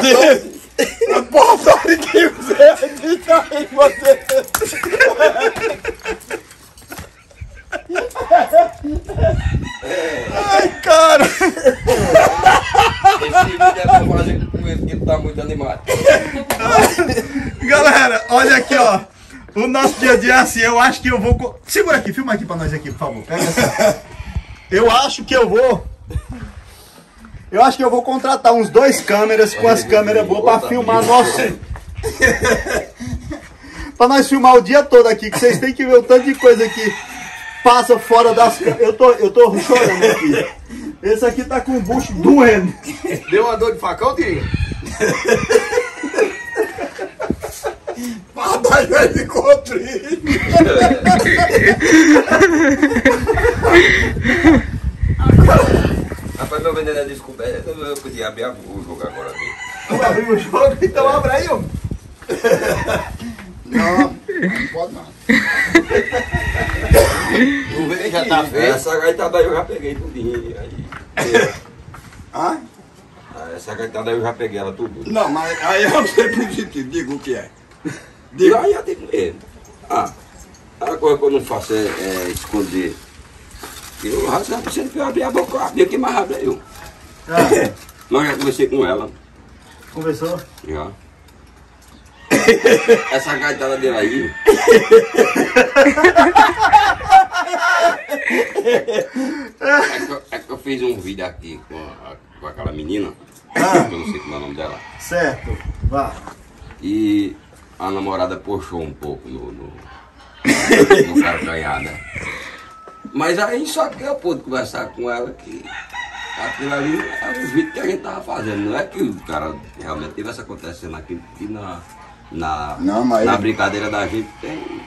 Deu uma Vai dor me de que você acreditar em você. Ai, cara. Esse vídeo é fazer com ele que tá muito animado. Galera, olha aqui, ó. O nosso dia a dia é assim, eu acho que eu vou... Segura aqui, filma aqui pra nós aqui, por favor. Pega essa. Eu acho que eu vou... Eu acho que eu vou contratar uns dois câmeras com as câmeras boas pra filmar nosso... pra nós filmar o dia todo aqui, que vocês têm que ver o tanto de coisa que passa fora das... câmeras. Eu tô, eu tô chorando aqui. Esse aqui tá com o bucho doendo. Deu uma dor de facão, Tirinha? Papai vai ficou triste. Rapaz, meu veneno é descoberto, eu podia abrir o jogo agora aqui. Vamos abrir o jogo, então abre aí, homem. Não, não pode não. O veneno já tá feito. Essa gaitada aí eu já peguei tudinho. Aí. Ah? Essa gaitada aí eu já peguei ela tudo. Não, mas aí eu sempre digo, digo o que é. Digo, aí eu tenho medo. Ah, a coisa que eu não faço é, é esconder. Eu já sempre sempre eu abri a boca, eu abri aqui mais rápido eu. Mas já conversei com ela, Conversou? já. Essa gaitada dele aí. É que, eu, é que eu fiz um vídeo aqui com, a- com aquela menina, eu não sei como é o nome dela. Certo, vá. E a namorada puxou um pouco no, no, no calcanhar, né? Mas aí só que eu pude conversar com ela que aquilo ali era o vídeo que a gente tava fazendo. Não é que o cara realmente tivesse acontecendo aqui, que na, na, Não, mas na brincadeira da gente tem,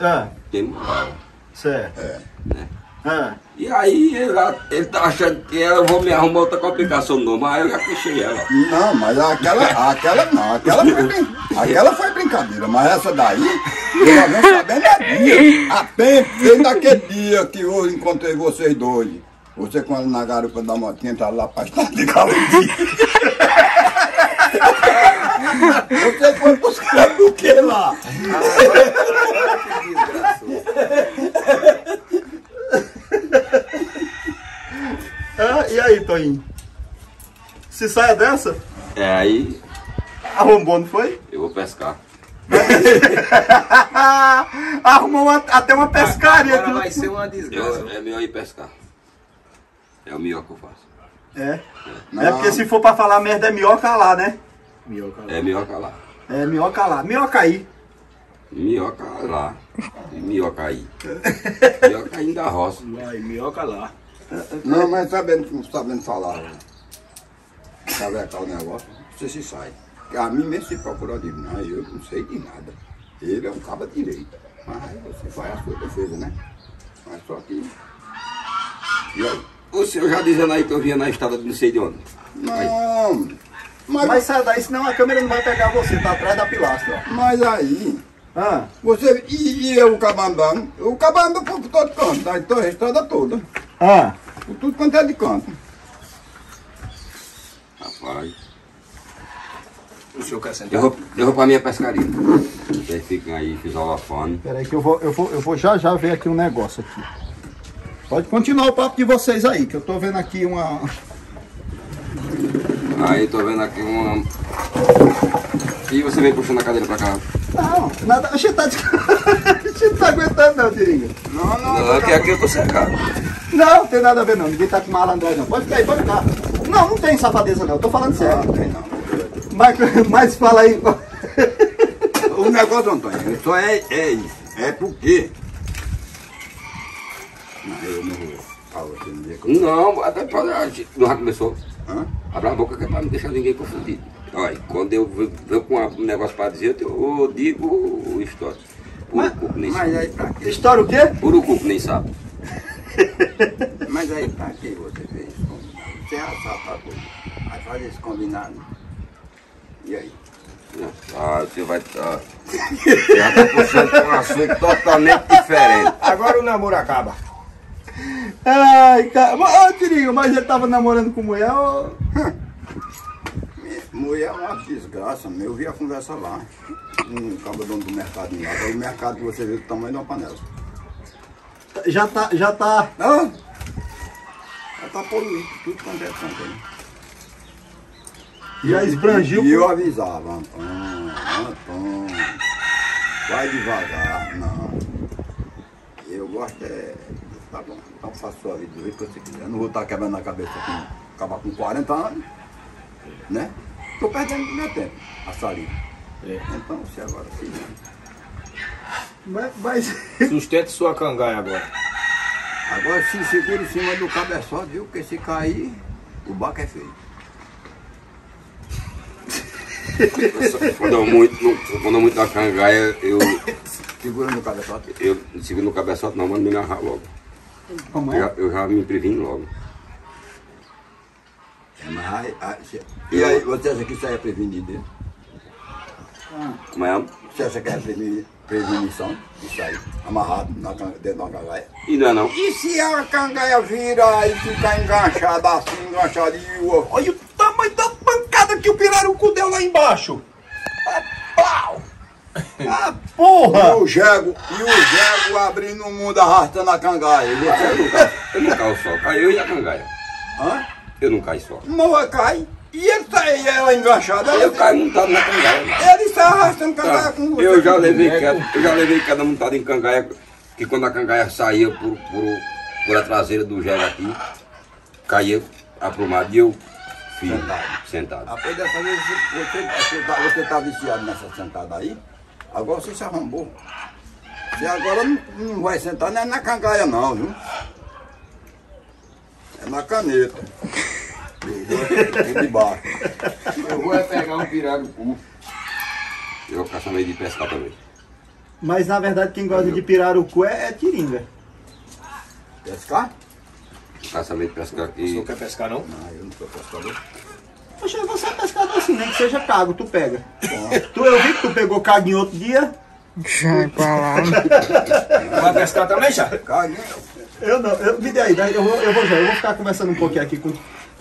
Ah, tem moral, certo. né? Ah, E aí ele, ele tá achando que eu vou me arrumar outra complicação no nome, aí eu já fechei ela. Não, mas aquela, aquela não, aquela foi, aquela foi brincadeira, mas essa daí, eu já venho sabendo há dias. Apenas desde aquele dia que eu encontrei vocês dois. Você com ela na garupa da motinha, tá lá pra estar de caludinho. Você foi buscar o que lá? Ah, e aí, Toinho? Se saia dessa, É aí arrombou, não foi? eu vou pescar. Arrumou uma- até uma pescaria Agora vai ser uma desgraça. Eu, é melhor ir pescar. É o melhor que eu faço. É. Não. É porque se for pra falar merda é minhoca lá, né? É minhoca lá. É minhoca lá. Minhoca aí. Minhoca lá. E minhoca aí. Minhoca aí da roça. Vai, minhoca lá. Não, mas sabendo, sabendo falar, né? saber o negócio, você se sai. Porque A mim mesmo se procura, eu digo, não, eu não sei de nada. Ele é um cabo direito. Mas você faz a sua defesa, né? Mas só que. E aí? O senhor já dizendo aí que eu vinha na estrada de não sei de onde. Não, mas, Mas sai daí, senão a câmera não vai pegar você. Tá atrás da pilastra, mas aí. Ah, você. E, e eu, o cabo andando? O por, por todo canto, tá? Então, a estrada toda. Ah. Por tudo quanto é de canto. Rapaz. O senhor quer Eu sentar? vou, eu vou pra minha pescaria. Vocês ficam aí fisolofone. Peraí que eu vou, eu, vou, eu vou já já ver aqui um negócio aqui. Pode continuar o papo de vocês aí, que eu tô vendo aqui uma... Aí tô vendo aqui uma. E você vem puxando a cadeira pra cá. Não, nada, a gente tá, de... gente não tá aguentando não. Tiringa? Não, não. Não, aqui, aqui eu tô cercado. Não, não tem nada a ver não. Ninguém tá com malandragem não. Pode ficar aí, pode ficar. Não, não tem safadeza não. Eu tô falando sério. Não, tem não. Mas, mas fala aí. O negócio, Antônio, só é, é isso. É porque. Não, eu não vou falar você que eu. Não, até para. Não já começou. Hã? Abre a boca que é pra não deixar ninguém confundido. Olha, quando eu venho com um negócio pra dizer, eu digo o história. Puro cuco nem Mas sabe. aí pra quê? História o quê? Puro cuco nem sabe. Mas aí pra que você fez? Você pra tudo. Vai fazer esse combinado. E aí? Ah, você vai estar. Você já tá puxando pra um assunto totalmente diferente. Agora o namoro acaba. Ai, cara. Ô, Tiringa, mas ele tava namorando com mulher ô? Mulher é uma desgraça, meu. Eu vi a conversa lá. Um cabo dono do mercado. Agora o mercado que você vê do tamanho de uma panela. Já tá, já tá. Ela tá poluindo, tudo quanto é canto aí. Já esbrangiu. E eu avisava, Antônio, Antônio, vai devagar, não. Eu gosto é. Tá bom, então faça sua vida do jeito que você quiser. Eu não vou estar quebrando a cabeça aqui, acabar com 40 anos, né? Tô perdendo meu tempo, a saliva. É. Então você agora se Mas, mas Sustente sua cangaia agora. Agora se segura em cima do cabeçote, viu? Porque se cair, o baco é feio. Quando eu muito, quando eu muito na cangaia, eu, Segura no cabeçote. eu sigo no cabeçote, não, mando me amarrar logo. como Eu é? já, eu já me previno logo. É, mas e aí, você acha que isso aí é prevenido? Como é? Você acha que é preveni- prevenição? Isso aí, amarrado na, dentro da cangaia. E não é não? E se a cangaia vira e ficar enganchada assim, enganchada e o Olha o tamanho da pancada que o pirarucu deu lá embaixo. Ah, pau! Ah, E porra! o jego, e o jego abrindo o mundo arrastando a cangaia. E você, Eu não caio só, caiu e a? Eu não caio só. Moa cai. E ele tá aí, ela enganchada. Eu Ele, caio montado na cangaia. ele está arrastando cangaia Tá. com você. Eu já levei queda, eu já levei queda montada em cangaia, que quando a cangaia saía por, por, por a traseira do jegue aqui, caía aprumado e eu firme, Sentado. sentado. Após dessa vez, você, você, tá, você tá viciado nessa sentada aí, agora você se arrombou. Você agora não, não vai sentar não é na cangaia não, viu? É na caneta. Aqui de baixo. Eu vou é pegar um pirarucu. Eu vou caçar meio de pescar também. Mas na verdade quem gosta de pirarucu é, é tiringa. Pescar? Caçar meio de pescar Você não aqui. quer pescar, não? Não, eu não sou pescador. Poxa, você é pescador assim, né? Que seja cago, tu pega. Tu, eu vi que tu pegou cago em outro dia. Vai pescar também, já? Caguinho. Eu não, eu, me dê aí, eu, vou, eu vou já, eu vou ficar conversando um pouquinho aqui com.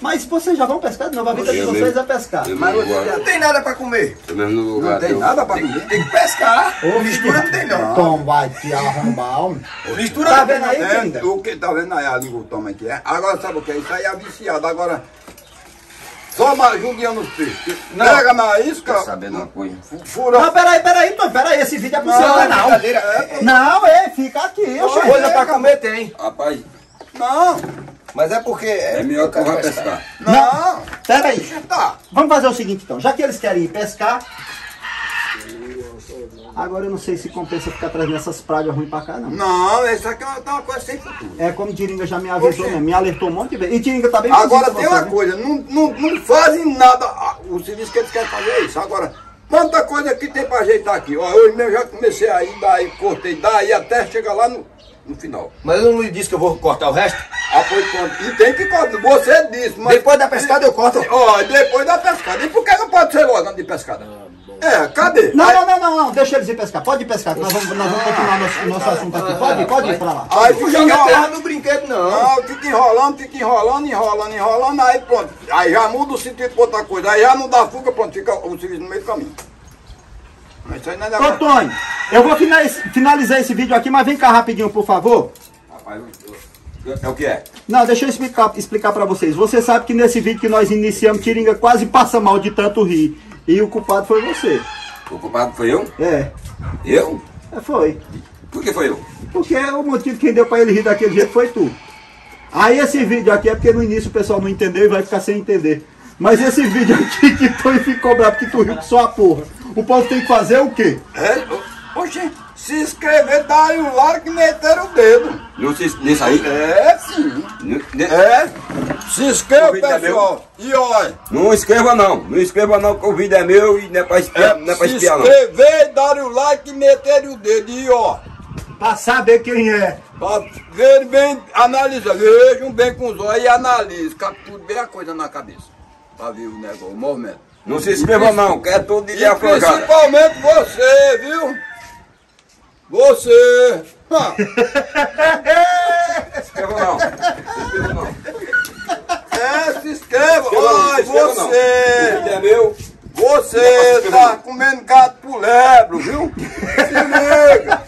Mas vocês já vão pescar de novo, a vida de vocês mesmo. é pescar. Mas lugar, tem nada pra comer. eu mesmo no lugar Não tem nada pra comer. Tem que pescar. Ô, Mistura não tem, não. Tom vai te arrombar, homem. Mistura Tá não tem, vendo não. aí, É, Tiringa? o que tá vendo aí a língua toma que é? Agora sabe o que é? Isso aí é viciado. Agora, só mais judiando os peixes. Pega na isca, Quer saber de uma coisa? fura. Não, peraí, peraí, Tom, peraí, esse vídeo é pro Não, seu é canal. brincadeira, é. Não, é, fica aqui. Coisa pra comer tem. Rapaz, Não, Mas é porque. é melhor que eu vá pescar. não. Peraí, Tá. vamos fazer o seguinte então, já que eles querem ir pescar. Agora eu não sei se compensa ficar trazendo essas pragas ruins pra cá, não. Não, isso aqui é uma, tá uma coisa sem futuro. É como Tiringa já me avisou mesmo, me alertou um monte de vezes. E Tiringa tá bem Agora tem com uma você, né? coisa, não, não, não fazem nada. Ah, O serviço que eles querem fazer é isso. Agora, quanta coisa que tem pra ajeitar aqui. Ó, hoje mesmo já comecei aí, daí cortei, daí até chegar lá no, no final. Mas eu não lhe disse que eu vou cortar o resto? Apoio quanto? E tem que cortar. Você disse, mas. Depois da pescada eu corto. Ó, depois da pescada. E por que não pode ser logo de pescada? é, cadê? Não, Aí- não, não, não, não, deixa eles ir pescar. Pode ir pescar, nós vamos, nós vamos continuar nosso, nosso assunto aqui. Pode ir, pode ir pra lá. Aí fica jogo a terra enrolando. no brinquedo, não. Não, fica enrolando, fica enrolando, enrolando, enrolando, aí pronto. Aí já muda o sentido pra outra coisa. Aí já não dá fuga, pronto, fica o serviço no meio do caminho. Mas isso aí não é Ô, negócio. Tony, eu vou finaliz- finalizar esse vídeo aqui, mas vem cá rapidinho, por favor. Rapaz, é o que é? Não, deixa eu explicar, explicar pra vocês. Você sabe que nesse vídeo que nós iniciamos, Tiringa quase passa mal de tanto rir. E o culpado foi você. O culpado foi eu? É, Eu? é foi. Por que foi eu? Porque o motivo que deu pra ele rir daquele jeito foi tu. Aí esse vídeo aqui é porque no início o pessoal não entendeu e vai ficar sem entender. Mas esse vídeo aqui que tu ficou bravo porque tu riu que só a porra. O povo tem que fazer o quê? É? Oxe, se inscrever, dá aí um like e meter o dedo. Não se, nisso aí? É, sim. N- ne- É. Se inscreva, é pessoal. E olha. Não escreva não. Não escreva não, que o vídeo é meu e não é pra espiar, não. É pra se espiar, não. inscrever, dar o like e meter o dedo. E ó. Pra saber quem é. Pra ver bem, analisa, vejam bem com os olhos e analise. Captura bem a coisa na cabeça. Pra ver o negócio, o movimento. Não se inscreva não, que é tudo de E aflorada. principalmente você, viu? Você. Ah, Escreva não. Escreva não. É, se inscreva. Escreva não, Ai, escreva não. O você. vídeo é meu. Você tá comendo gato pro lebro, viu? Se liga.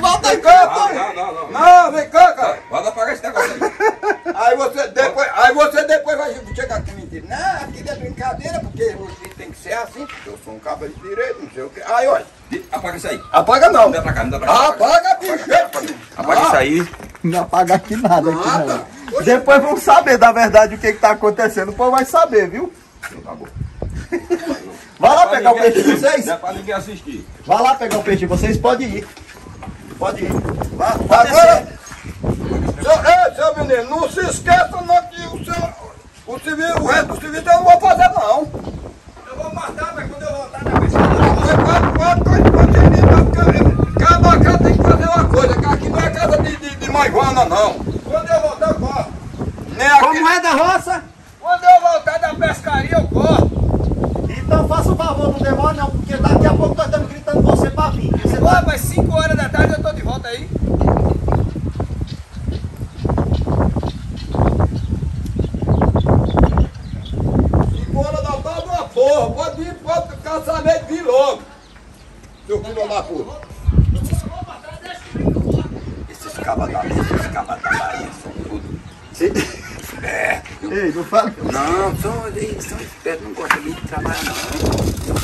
Volta Vem cá, Não, pai. não, não, não. Não, vem cá, cara. Pode apagar esse negócio aí. Aí você depois, aí você depois vai chegar aqui mentir. Não, aquilo é brincadeira, porque você tem que ser assim, porque eu sou um cabo de direito, não sei o quê. Aí, olha. Apaga isso aí. Apaga não. Não dá pra cá, não dá pra cá. Apaga, bicho. Apaga isso aí. Não apaga aqui nada. Aqui Nada. não. Depois vão saber da verdade o que, que tá acontecendo. O povo vai saber, viu? Tá bom. Vai lá pegar o peixe de vocês. Não é pra ninguém assistir. Vai lá pegar o peixe de vocês. Pode ir. Pode ir. Vai, pode Agora, seu, ei, seu menino, não se esqueça não que o seu, o civil, o resto do civil eu não vou fazer não. Eu vou matar, mas quando eu voltar na pessoa. Mas quando, quando, quando, cada casa tem que fazer uma coisa, que aqui não é casa de, de, de maivana não. Quando eu voltar eu corto. Nem aqui, Como é da roça? quando eu voltar da pescaria eu corto. Então faça o favor, não demora não, porque daqui a pouco nós estamos gritando você pra vir. Você Ó, mas 5 horas da tarde eu tô de volta aí. Embora da tal de uma porra, pode ir, pode caçar meio de vir logo. Seu filho da puta. Esses cabas da esses cabas da Bahia são tudo. Ei, não fala. Não, são, eles são espertos, não gostam de trabalhar não.